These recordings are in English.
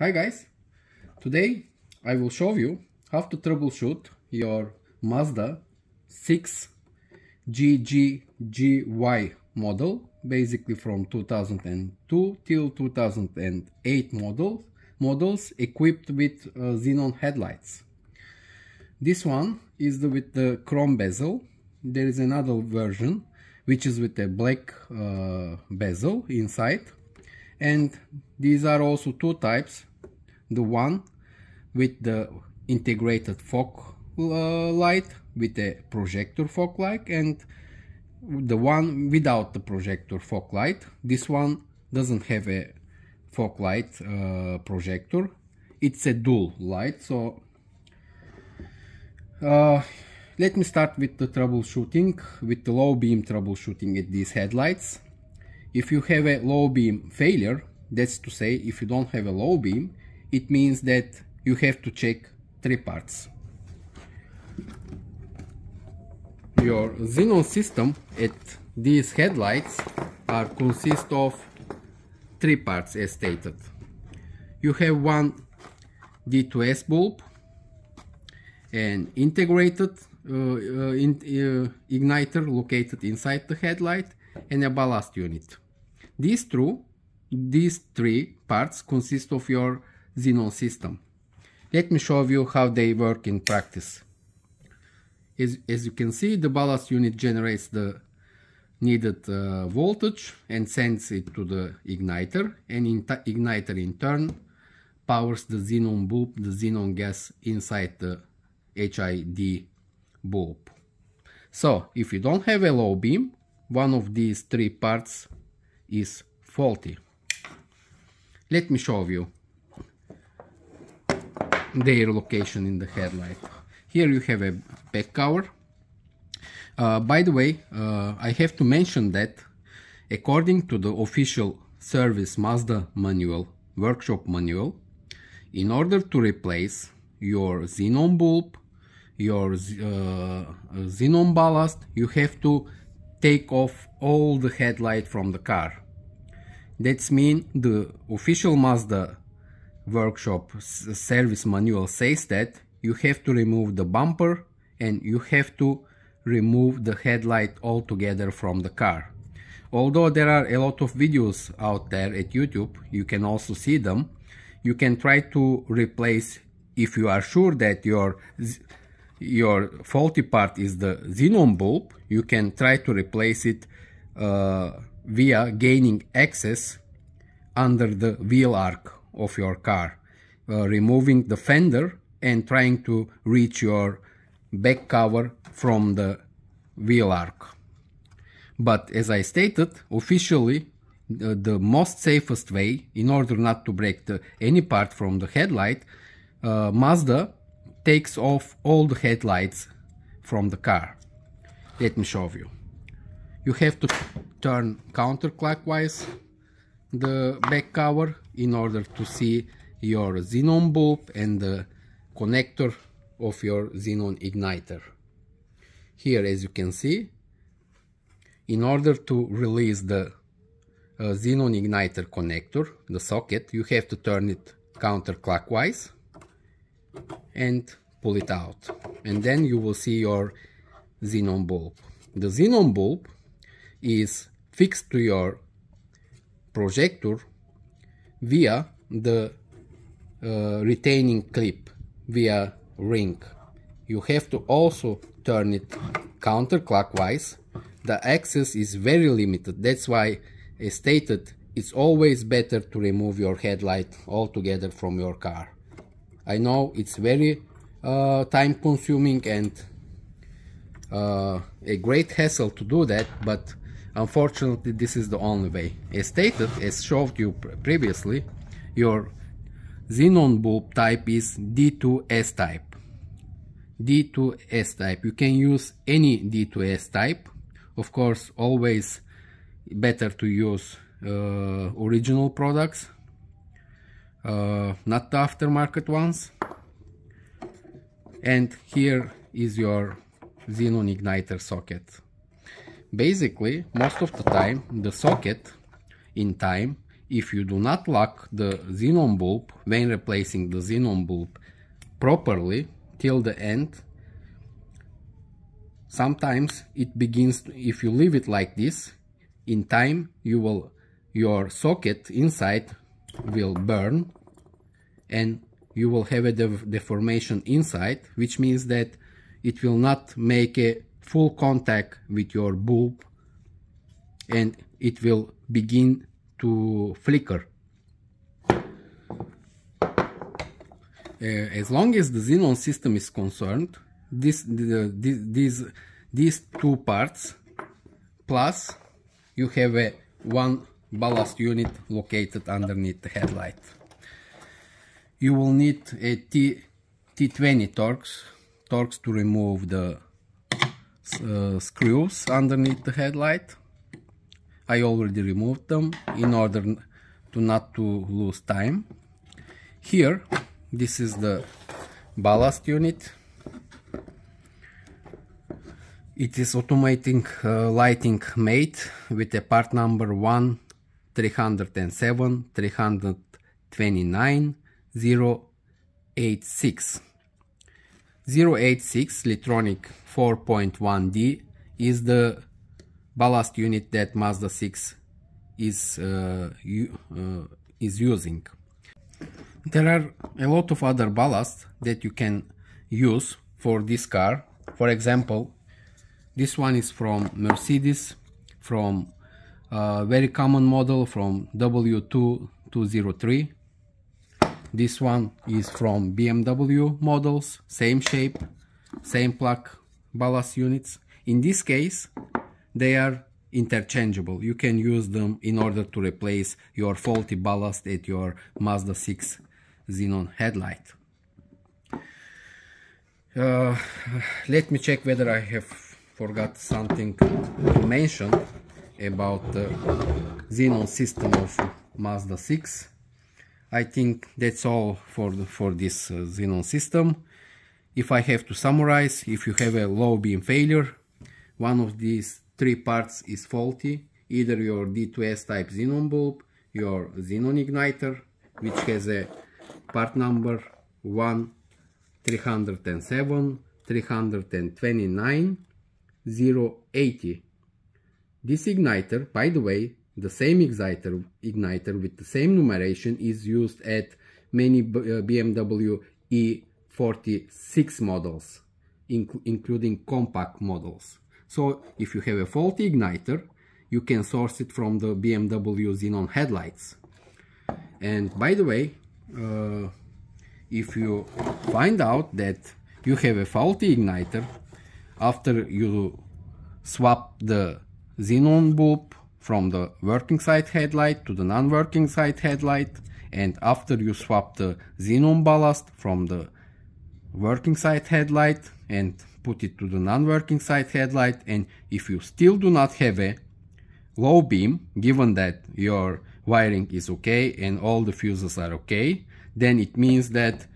Hi guys, today I will show you how to troubleshoot your Mazda 6 GGGY model basically from 2002 till 2008 models models equipped with uh, xenon headlights. This one is the, with the chrome bezel. There is another version which is with a black uh, bezel inside and these are also two types. The one with the integrated fog uh, light with a projector fog light and the one without the projector fog light. This one doesn't have a fog light uh, projector. It's a dual light so uh, let me start with the troubleshooting with the low beam troubleshooting at these headlights if you have a low beam failure, that's to say if you don't have a low beam, it means that you have to check three parts. Your xenon system at these headlights are consist of three parts as stated. You have one D2S bulb, an integrated uh, uh, in, uh, igniter located inside the headlight and a ballast unit. These, true, these three parts consist of your xenon system. Let me show you how they work in practice. As, as you can see, the ballast unit generates the needed uh, voltage and sends it to the igniter and in igniter in turn powers the xenon bulb, the xenon gas inside the HID bulb. So if you don't have a low beam, one of these three parts is faulty. Let me show you their location in the headlight. Here you have a back cover. Uh, by the way, uh, I have to mention that according to the official service Mazda manual, workshop manual, in order to replace your xenon bulb, your uh, xenon ballast, you have to take off all the headlight from the car. That's mean the official Mazda workshop service manual says that you have to remove the bumper and you have to remove the headlight altogether from the car. Although there are a lot of videos out there at YouTube, you can also see them. You can try to replace if you are sure that your your faulty part is the xenon bulb, you can try to replace it uh, via gaining access under the wheel arc of your car, uh, removing the fender and trying to reach your back cover from the wheel arc. But as I stated, officially the, the most safest way in order not to break the, any part from the headlight, uh, Mazda takes off all the headlights from the car. Let me show you. You have to turn counterclockwise the back cover in order to see your xenon bulb and the connector of your xenon igniter. Here as you can see, in order to release the uh, xenon igniter connector, the socket, you have to turn it counterclockwise and pull it out. And then you will see your xenon bulb. The xenon bulb is fixed to your projector via the uh, retaining clip via ring. You have to also turn it counterclockwise. The access is very limited. That's why as stated it's always better to remove your headlight altogether from your car I know it's very uh, time consuming and uh, a great hassle to do that, but unfortunately this is the only way. As stated, as showed you previously, your xenon bulb type is D2S type. D2S type. You can use any D2S type. Of course, always better to use uh, original products uh, not the aftermarket ones. And here is your xenon igniter socket. Basically most of the time the socket in time if you do not lock the xenon bulb when replacing the xenon bulb properly till the end sometimes it begins to, if you leave it like this in time you will your socket inside will burn and you will have a deformation inside which means that it will not make a full contact with your bulb and it will begin to flicker. Uh, as long as the xenon system is concerned, this, the, these, these two parts plus you have a one ballast unit located underneath the headlight. You will need a T, T20 Torx, Torx to remove the uh, screws underneath the headlight. I already removed them in order to not to lose time. Here, this is the ballast unit. It is automotive uh, lighting made with a part number 1 307 329 086. 086 Litronic 4.1D is the ballast unit that Mazda 6 is, uh, uh, is using. There are a lot of other ballasts that you can use for this car. For example, this one is from Mercedes, from a very common model from W2203. This one is from BMW models, same shape, same plug ballast units. In this case, they are interchangeable. You can use them in order to replace your faulty ballast at your Mazda 6 xenon headlight. Uh, let me check whether I have forgot something to mention about the xenon system of Mazda 6. I think that's all for, the, for this uh, xenon system. If I have to summarize, if you have a low beam failure, one of these three parts is faulty, either your D2S type xenon bulb, your xenon igniter, which has a part number 1 307 329 080. This igniter, by the way, the same igniter, igniter with the same numeration is used at many BMW uh, E46 models, inc including compact models. So if you have a faulty igniter, you can source it from the BMW xenon headlights. And by the way, uh, if you find out that you have a faulty igniter after you swap the xenon bulb from the working side headlight to the non-working side headlight and after you swap the xenon ballast from the working side headlight and put it to the non-working side headlight and if you still do not have a low beam given that your wiring is okay and all the fuses are okay then it means that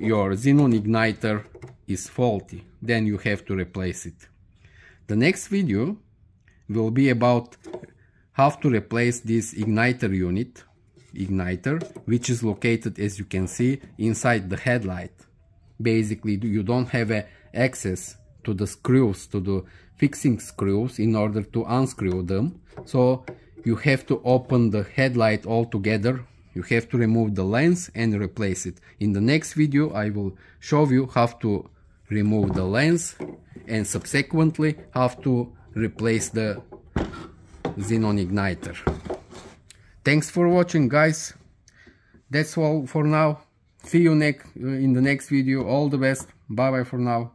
your xenon igniter is faulty. Then you have to replace it. The next video will be about how to replace this igniter unit igniter which is located as you can see inside the headlight basically you don't have a access to the screws, to the fixing screws in order to unscrew them. So you have to open the headlight altogether. You have to remove the lens and replace it. In the next video I will show you how to remove the lens and subsequently how to replace the xenon igniter. Thanks for watching guys. That's all for now. See you next in the next video. All the best. Bye bye for now.